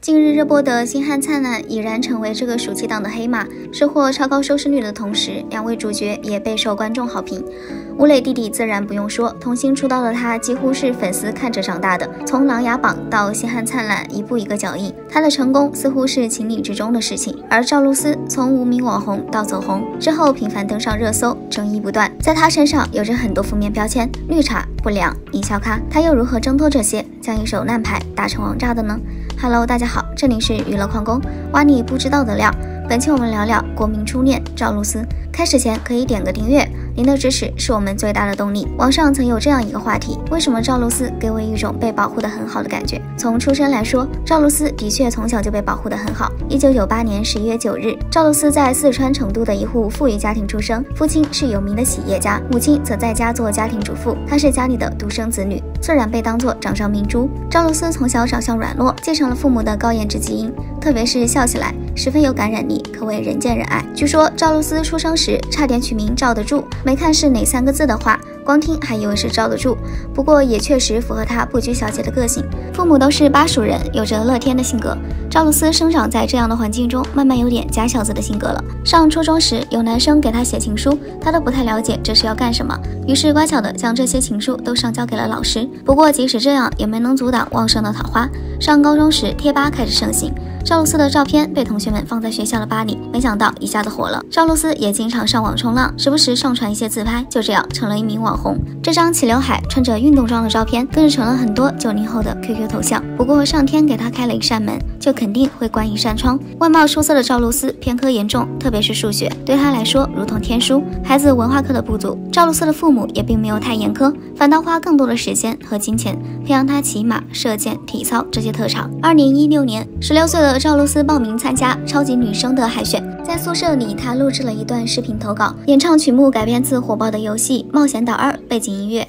近日热播的《星汉灿烂》已然成为这个暑期档的黑马，收获超高收视率的同时，两位主角也备受观众好评。吴磊弟弟自然不用说，童星出道的他几乎是粉丝看着长大的。从《琅琊榜》到《星汉灿烂》，一步一个脚印，他的成功似乎是情理之中的事情。而赵露思从无名网红到走红之后，频繁登上热搜，争议不断，在她身上有着很多负面标签：绿茶、不良、营销咖。她又如何挣脱这些，像一手烂牌打成王炸的呢？Hello，大家好，这里是娱乐矿工，挖你不知道的料。本期我们聊聊国民初恋赵露思。开始前可以点个订阅。您的支持是我们最大的动力。网上曾有这样一个话题：为什么赵露思给我一种被保护的很好的感觉？从出生来说，赵露思的确从小就被保护的很好。一九九八年十一月九日，赵露思在四川成都的一户富裕家庭出生，父亲是有名的企业家，母亲则在家做家庭主妇。她是家里的独生子女，自然被当作掌上明珠。赵露思从小长相软弱，继承了父母的高颜值基因，特别是笑起来十分有感染力，可谓人见人爱。据说赵露思出生时差点取名赵得住。没看是哪三个字的话，光听还以为是罩得住。不过也确实符合她不拘小节的个性。父母都是巴蜀人，有着乐天的性格。赵露思生长在这样的环境中，慢慢有点假小子的性格了。上初中时，有男生给她写情书，她都不太了解这是要干什么，于是乖巧的将这些情书都上交给了老师。不过即使这样，也没能阻挡旺盛的桃花。上高中时，贴吧开始盛行。赵露思的照片被同学们放在学校的吧里，没想到一下子火了。赵露思也经常上网冲浪，时不时上传一些自拍，就这样成了一名网。这张齐刘海、穿着运动装的照片，更是成了很多九零后的 QQ 头像。不过上天给他开了一扇门，就肯定会关一扇窗。外貌出色的赵露思偏科严重，特别是数学，对她来说如同天书。孩子文化课的不足，赵露思的父母也并没有太严苛，反倒花更多的时间和金钱培养她骑马、射箭、体操这些特长。二零一六年，十六岁的。赵露思报名参加超级女声的海选，在宿舍里，她录制了一段视频投稿，演唱曲目改编自火爆的游戏《冒险岛二》背景音乐。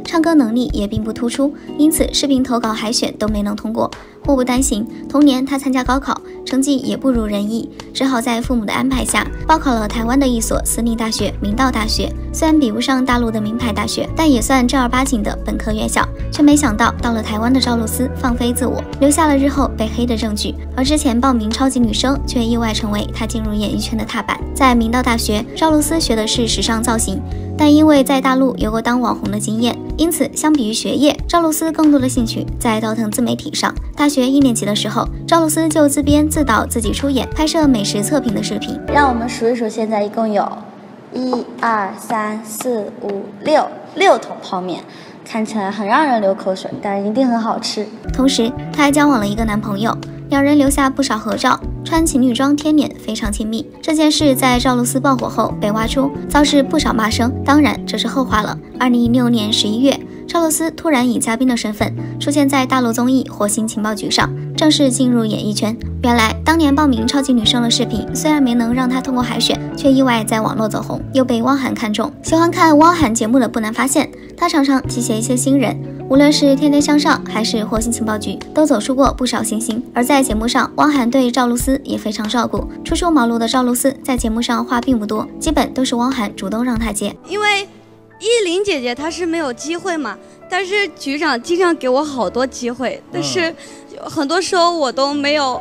唱歌能力也并不突出，因此视频投稿海选都没能通过。祸不单行，同年他参加高考，成绩也不如人意，只好在父母的安排下报考了台湾的一所私立大学——明道大学。虽然比不上大陆的名牌大学，但也算正儿八经的本科院校。却没想到，到了台湾的赵露思放飞自我，留下了日后被黑的证据。而之前报名超级女声，却意外成为她进入演艺圈的踏板。在明道大学，赵露思学的是时尚造型。但因为在大陆有过当网红的经验，因此相比于学业，赵露思更多的兴趣在倒腾自媒体上。大学一年级的时候，赵露思就自编自导自己出演拍摄美食测评的视频。让我们数一数，现在一共有一二三四五六六桶泡面，看起来很让人流口水，但一定很好吃。同时，她还交往了一个男朋友，两人留下不少合照。穿情侣装贴脸非常亲密，这件事在赵露思爆火后被挖出，遭致不少骂声。当然，这是后话了。二零一六年十一月，赵露思突然以嘉宾的身份出现在大陆综艺《火星情报局》上，正式进入演艺圈。原来，当年报名超级女声的视频虽然没能让她通过海选，却意外在网络走红，又被汪涵看中。喜欢看汪涵节目的不难发现，他常常提携一些新人。无论是天天向上还是火星情报局，都走出过不少新星。而在节目上，汪涵对赵露思也非常照顾。初出茅庐的赵露思在节目上话并不多，基本都是汪涵主动让她接。因为依林姐姐她是没有机会嘛，但是局长经常给我好多机会，但是很多时候我都没有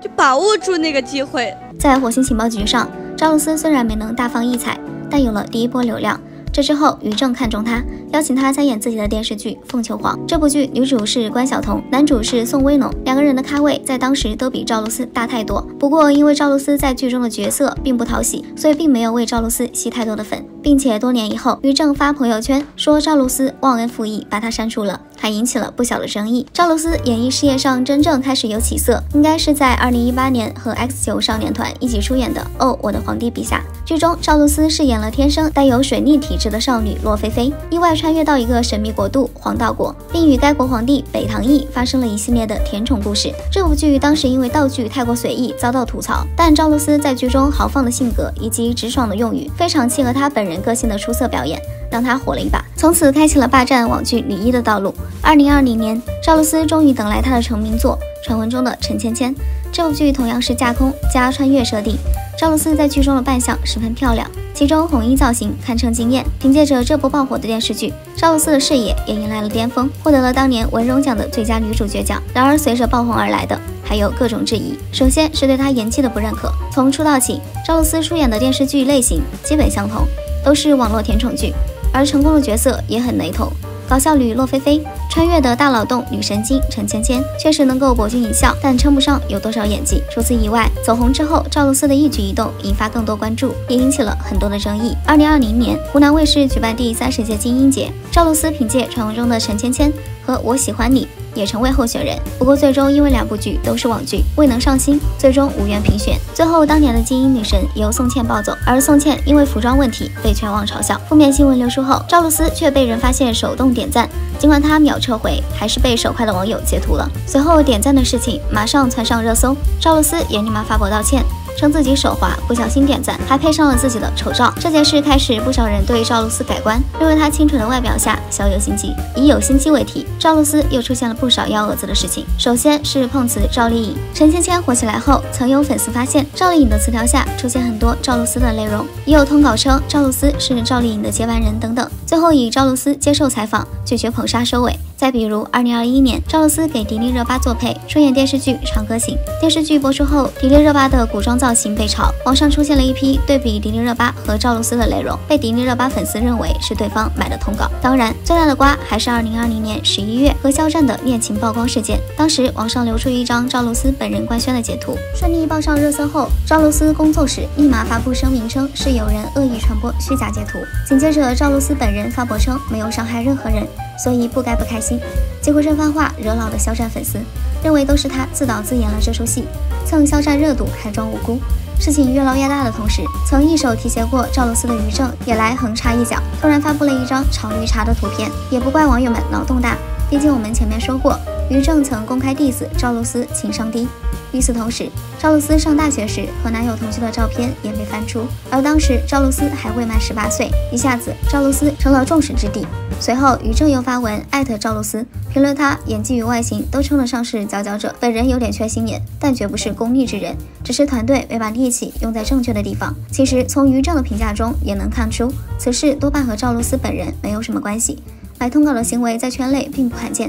就把握住那个机会。在火星情报局上，赵露思虽然没能大放异彩，但有了第一波流量。这之后，于正看中她，邀请她参演自己的电视剧《凤求凰》。这部剧女主是关晓彤，男主是宋威龙，两个人的咖位在当时都比赵露思大太多。不过，因为赵露思在剧中的角色并不讨喜，所以并没有为赵露思吸太多的粉，并且多年以后，于正发朋友圈说赵露思忘恩负义，把她删除了。还引起了不小的争议。赵露思演艺事业上真正开始有起色，应该是在二零一八年和 X 九少年团一起出演的《哦，我的皇帝陛下》剧中，赵露思饰演了天生带有水逆体质的少女洛菲菲，意外穿越到一个神秘国度黄道国，并与该国皇帝北唐羿发生了一系列的甜宠故事。这部剧当时因为道具太过随意遭到吐槽，但赵露思在剧中豪放的性格以及直爽的用语，非常契合她本人个性的出色表演，让他火了一把，从此开启了霸占网剧女一的道路。二零二零年，赵露思终于等来她的成名作《传闻中的陈芊芊》。这部剧同样是架空加穿越设定，赵露思在剧中的扮相十分漂亮。其中红衣造型堪称惊艳，凭借着这部爆火的电视剧，赵露思的事业也迎来了巅峰，获得了当年文荣奖的最佳女主角奖。然而，随着爆红而来的还有各种质疑。首先是对她演技的不认可。从出道起，赵露思出演的电视剧类型基本相同，都是网络甜宠剧，而成功的角色也很雷同。搞笑女洛菲菲，穿越的大脑洞女神经陈芊芊，确实能够博君一笑，但称不上有多少演技。除此以外，走红之后，赵露思的一举一动引发更多关注，也引起了很多的争议。二零二零年，湖南卫视举办第三十届金鹰节，赵露思凭借《传闻中的陈芊芊》和我喜欢你。也成为候选人，不过最终因为两部剧都是网剧，未能上星，最终无缘评选。最后，当年的金鹰女神由宋茜抱走，而宋茜因为服装问题被全网嘲笑。负面新闻流出后，赵露思却被人发现手动点赞，尽管她秒撤回，还是被手快的网友截图了。随后点赞的事情马上窜上热搜，赵露思也立马发博道歉。称自己手滑，不小心点赞，还配上了自己的丑照。这件事开始，不少人对赵露思改观，认为她清纯的外表下小有心机。以有心机为题，赵露思又出现了不少幺蛾子的事情。首先是碰瓷赵丽颖。陈芊芊火起来后，曾有粉丝发现赵丽颖的词条下出现很多赵露思的内容，也有通稿称赵露思是赵丽颖的接班人等等。最后以赵露思接受采访拒绝捧杀收尾。再比如，二零二一年，赵露思给迪丽热巴作配，出演电视剧《长歌行》。电视剧播出后，迪丽热巴的古装造型被炒，网上出现了一批对比迪丽热巴和赵露思的内容，被迪丽热巴粉丝认为是对方买的通稿。当然，最大的瓜还是二零二零年十一月和肖战的恋情曝光事件。当时网上流出一张赵露思本人官宣的截图，顺利报上热搜后，赵露思工作室立马发布声明称是有人恶意传播虚假截图。紧接着，赵露思本人发博称没有伤害任何人。所以不该不开心，结果这番话惹恼了肖战粉丝，认为都是他自导自演了这出戏，蹭肖战热度还装无辜。事情越闹越大的同时，曾一手提携过赵露思的于正也来横插一脚，突然发布了一张炒绿茶的图片，也不怪网友们脑洞大，毕竟我们前面说过，于正曾公开 diss 赵露思情商低。与此同时，赵露思上大学时和男友同居的照片也被翻出，而当时赵露思还未满十八岁，一下子赵露思成了众矢之的。随后，于正又发文艾特赵露思，评论她演技与外形都称得上是佼佼者，本人有点缺心眼，但绝不是功利之人，只是团队没把力气用在正确的地方。其实从于正的评价中也能看出，此事多半和赵露思本人没有什么关系。买通稿的行为在圈内并不罕见，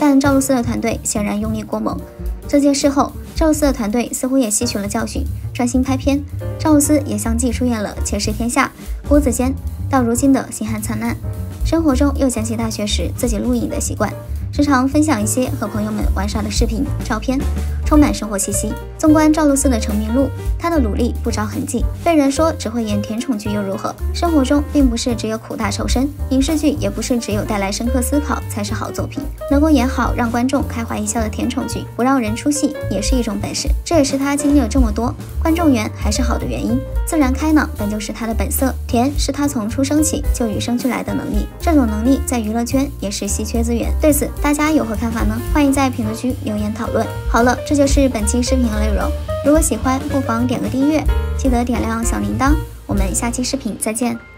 但赵露思的团队显然用力过猛。这件事后，赵露思的团队似乎也吸取了教训，专心拍片。赵露思也相继出演了《且试天下》《郭子监》，到如今的《星汉灿烂》。生活中又想起大学时自己录影的习惯。时常分享一些和朋友们玩耍的视频、照片，充满生活气息。纵观赵露思的成名路，她的努力不着痕迹。被人说只会演甜宠剧又如何？生活中并不是只有苦大仇深，影视剧也不是只有带来深刻思考才是好作品。能够演好让观众开怀一笑的甜宠剧，不让人出戏也是一种本事。这也是她经历了这么多，观众缘还是好的原因。自然开朗本就是她的本色，甜是她从出生起就与生俱来的能力。这种能力在娱乐圈也是稀缺资源。对此，大家有何看法呢？欢迎在评论区留言讨论。好了，这就是本期视频的内容。如果喜欢，不妨点个订阅，记得点亮小铃铛。我们下期视频再见。